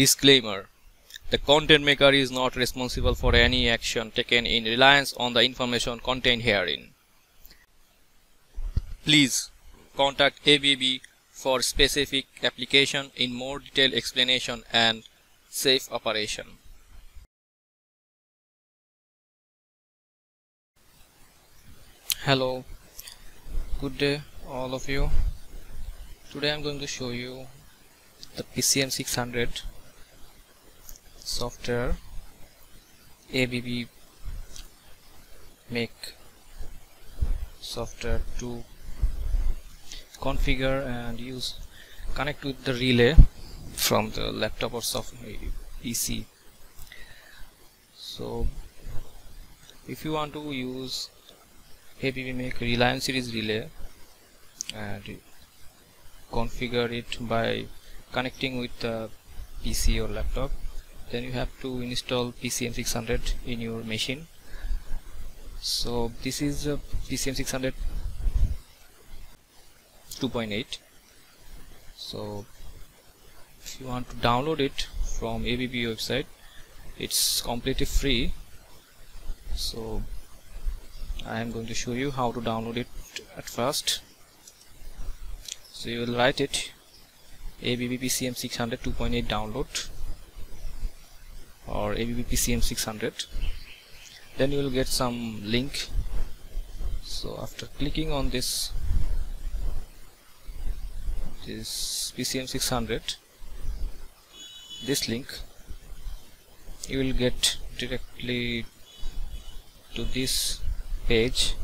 Disclaimer The content maker is not responsible for any action taken in reliance on the information contained herein. Please contact ABB for specific application in more detailed explanation and safe operation. Hello, good day all of you. Today I'm going to show you the PCM 600 software ABB make software to configure and use connect with the relay from the laptop or software eh, PC so if you want to use ABB make Relion series relay and configure it by connecting with the PC or laptop then you have to install PCM600 in your machine. So this is uh, a PCM600 2.8 so if you want to download it from ABB website it's completely free. So I am going to show you how to download it at first. So you will write it ABB PCM 600 2.8 download or ABB PCM 600 then you will get some link. So after clicking on this this PCM 600 this link you will get directly to this page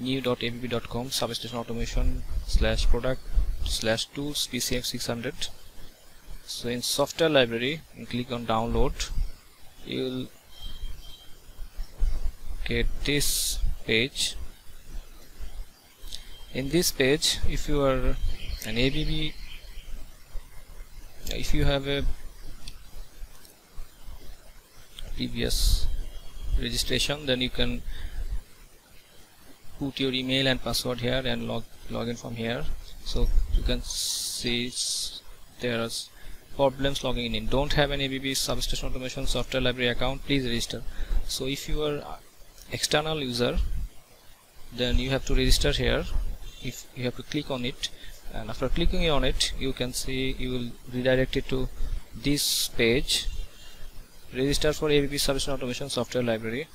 new.abb.com substation automation slash product slash tools PCM 600 so in software library click on download you will get this page. In this page if you are an ABB if you have a previous registration then you can put your email and password here and log log in from here. So you can see there are problems logging in. Don't have an ABB substation automation software library account please register. So if you are external user then you have to register here. If you have to click on it and after clicking on it you can see you will redirect it to this page. Register for ABB substation automation software library.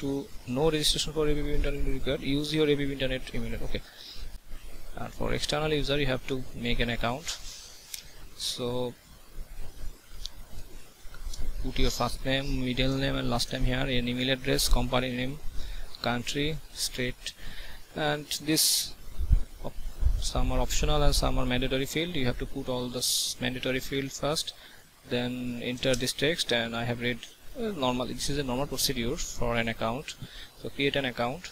To no registration for ABB internet required. Use your ABB internet email okay. And for external user you have to make an account so put your first name middle name and last name here an email address company name country state and this some are optional and some are mandatory field. You have to put all this mandatory field first then enter this text and I have read uh, this is a normal procedure for an account. So create an account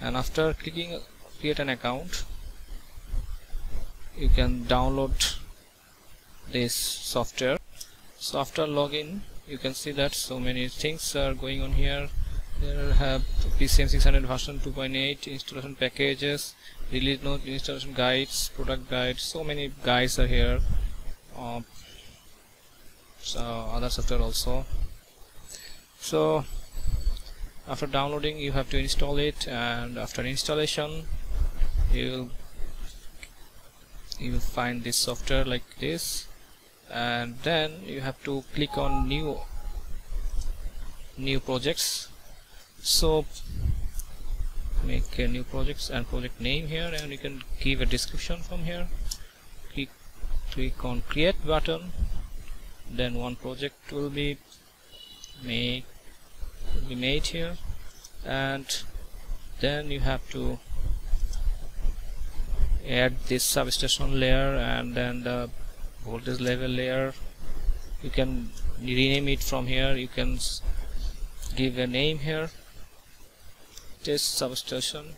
and after clicking create an account you can download this software. So after login you can see that so many things are going on here. There have PCM 600 version 2.8 installation packages release note installation guides product guides so many guides are here. Uh, so other software also. So after downloading you have to install it and after installation you will you will find this software like this and then you have to click on new new projects. So make a new projects and project name here and you can give a description from here. Click click on create button. Then one project will be made will be made here. And then you have to add this substation layer and then the voltage level layer. You can rename it from here. You can give a name here. Test substation.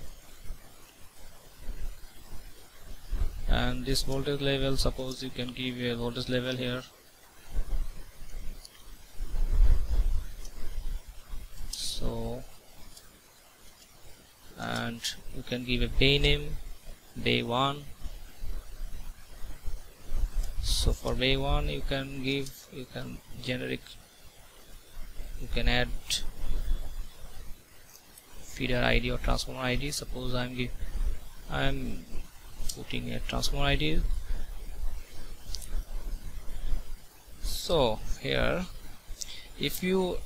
And this voltage level suppose you can give a voltage level here. So and you can give a bay name bay 1 so for bay one you can give you can generic you can add feeder id or transformer id suppose i'm give i'm putting a transformer id so here if you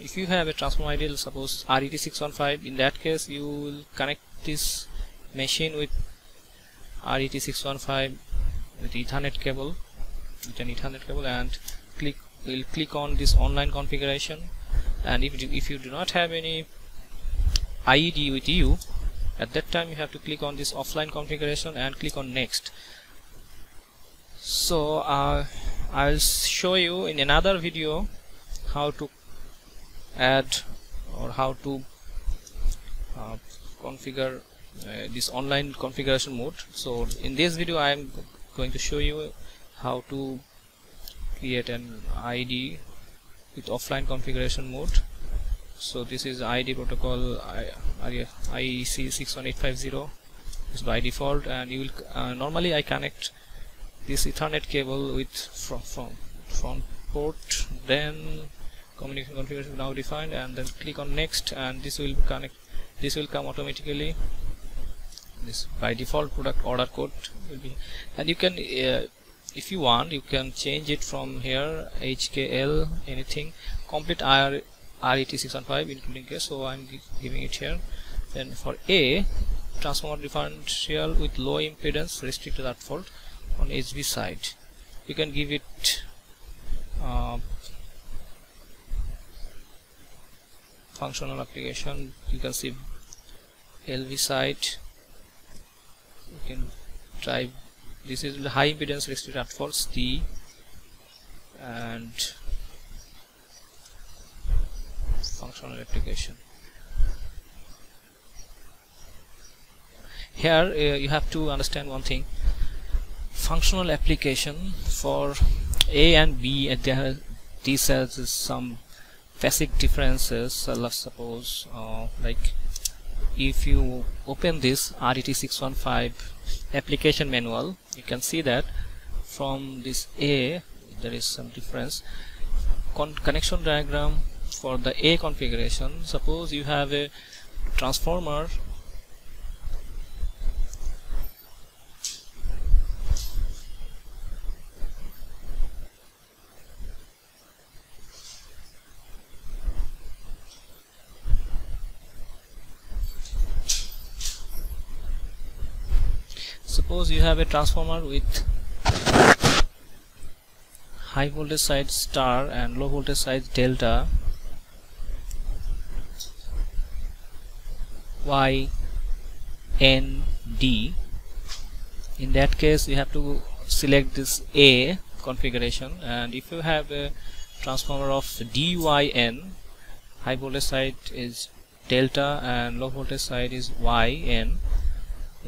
if you have a transformer id suppose ret615 in that case you will connect this machine with ret615 with ethernet cable with an ethernet cable and click will click on this online configuration. And if, if you do not have any IED with you at that time you have to click on this offline configuration and click on next. So uh, I'll show you in another video how to add or how to uh, configure uh, this online configuration mode. So in this video I am going to show you how to create an ID with offline configuration mode. So this is ID protocol IEC 61850 is by default and you will uh, normally I connect this Ethernet cable with from from from port then communication configuration now defined and then click on next and this will connect this will come automatically this by default product order code will be and you can uh, if you want you can change it from here HKL anything. Complete IR RET615 including case so I'm giving it here. Then for A transformer differential with low impedance restricted earth fault on HV side. You can give it uh, functional application. You can see LV side you can try. This is the high impedance earth fault D and functional application. Here uh, you have to understand one thing. Functional application for A and B and these cells is some basic differences so let's suppose uh, like if you open this RET615 application manual you can see that from this A there is some difference. Con connection diagram for the A configuration. Suppose you have a transformer suppose you have a transformer with high voltage side star and low voltage side delta y n d. In that case you have to select this a configuration. And if you have a transformer of dyn high voltage side is delta and low voltage side is yn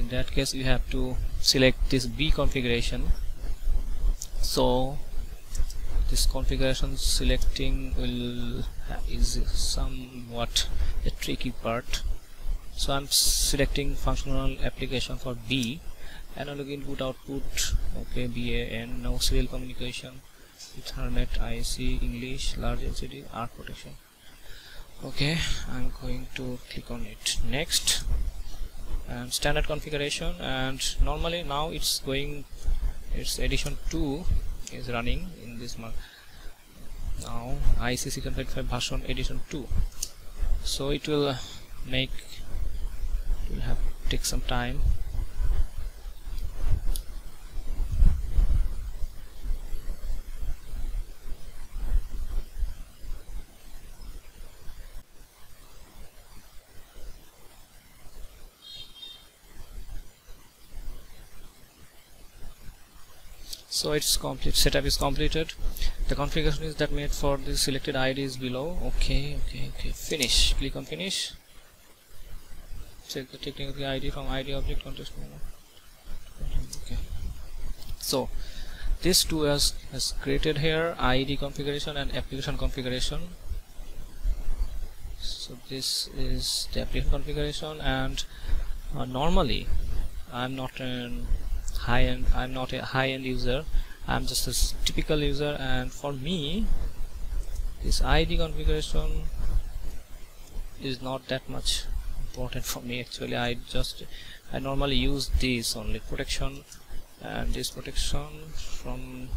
in that case you have to select this B configuration. So this configuration selecting will is somewhat a tricky part. So I'm selecting functional application for B. Analog input output okay BAN no serial communication Ethernet IC English large LCD arc protection. Okay I'm going to click on it. Next and standard configuration and normally now it's going its edition 2 is running in this month. Now ICC 5 version edition 2 so it will make it will have take some time so its complete setup is completed. The configuration is that made for the selected ID is below. Okay okay okay. Finish. Click on finish. Check the technical ID from ID object context okay. So this two has, has created here ID configuration and application configuration. So this is the application configuration and uh, normally I'm not an high-end I'm not a high-end user. I'm just a typical user and for me this ID configuration is not that much important for me actually. I just I normally use this only protection and this protection from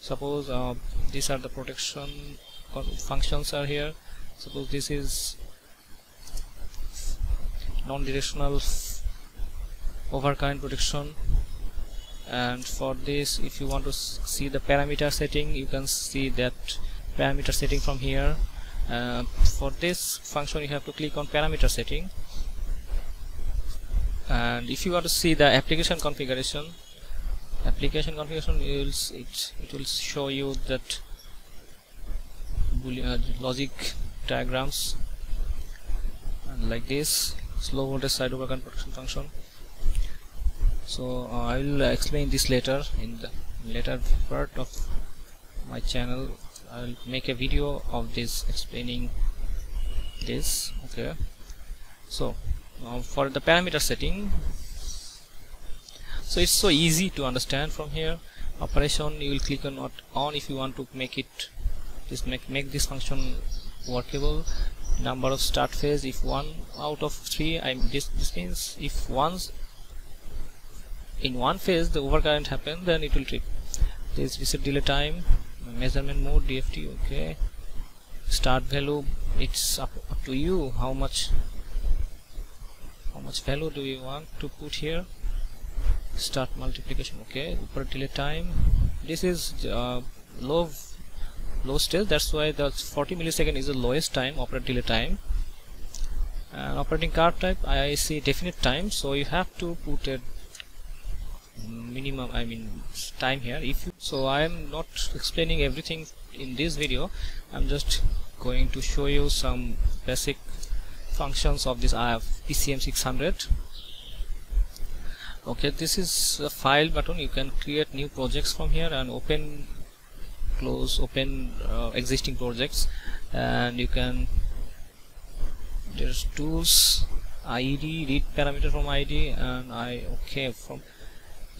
suppose uh, these are the protection functions are here. Suppose this is non-directional overcurrent protection and for this if you want to see the parameter setting you can see that parameter setting from here. Uh, for this function you have to click on parameter setting. And if you want to see the application configuration application configuration will it, it will show you that uh, logic diagrams. And like this slow voltage side overcurrent protection function so uh, I will explain this later in the later part of my channel. I'll make a video of this explaining this okay? So uh, for the parameter setting so it's so easy to understand from here. Operation you will click on what on if you want to make it just make make this function workable. Number of start phase if one out of three I this this means if once in one phase the overcurrent happen then it will trip this reset delay time measurement mode DFT okay? Start value it's up, up to you how much how much value do you want to put here. Start multiplication okay? Upper delay time. This is uh, low low stage that's why the 40 millisecond is the lowest time operating delay time. And operating card type IEC definite time so you have to put a minimum I mean time here. If you so I am not explaining everything in this video. I'm just going to show you some basic functions of this IF PCM 600 okay this is a file button. You can create new projects from here and open close open uh, existing projects. And you can there's tools ID read parameter from ID and I okay from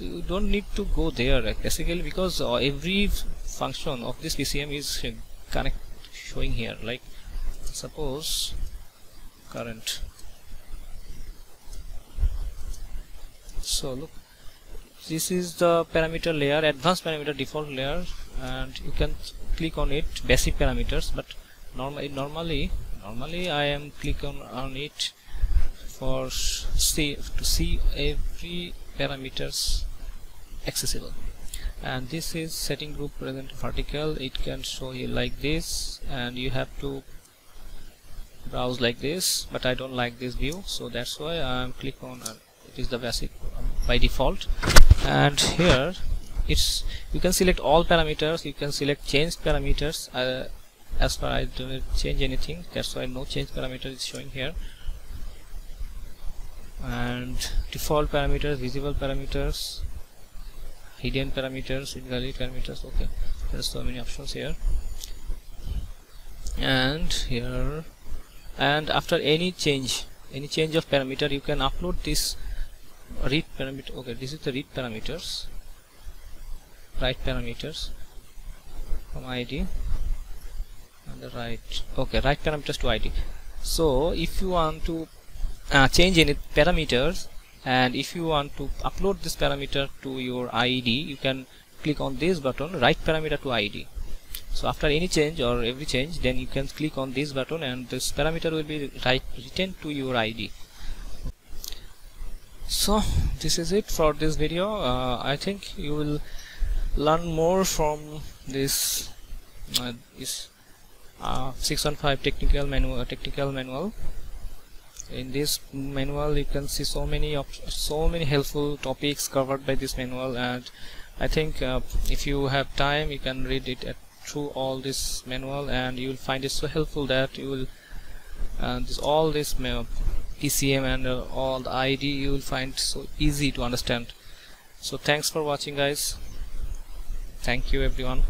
you don't need to go there basically because uh, every function of this PCM is connect showing here like suppose current. So look this is the parameter layer advanced parameter default layer and you can click on it basic parameters but normally normally normally I am click on, on it for see to see every parameters accessible. And this is setting group present vertical. It can show you like this and you have to browse like this but I don't like this view so that's why I'm click on uh, it is the basic um, by default. And here it's you can select all parameters you can select change parameters uh, as far I don't change anything that's why no change parameter is showing here. And default parameters visible parameters hidden parameters invalid parameters okay. There's so many options here. And here and after any change any change of parameter you can upload this read parameter okay this is the read parameters write parameters from id and the write okay write parameters to id so if you want to uh, change any parameters and if you want to upload this parameter to your id you can click on this button write parameter to id so after any change or every change then you can click on this button and this parameter will be write written to your id so this is it for this video. Uh, I think you will learn more from this uh, this uh, 615 technical manual technical manual in this manual you can see so many so many helpful topics covered by this manual and I think uh, if you have time you can read it at, through all this manual and you will find it so helpful that you will uh, this all this PCM and uh, all the ID you will find so easy to understand. So thanks for watching guys. Thank you everyone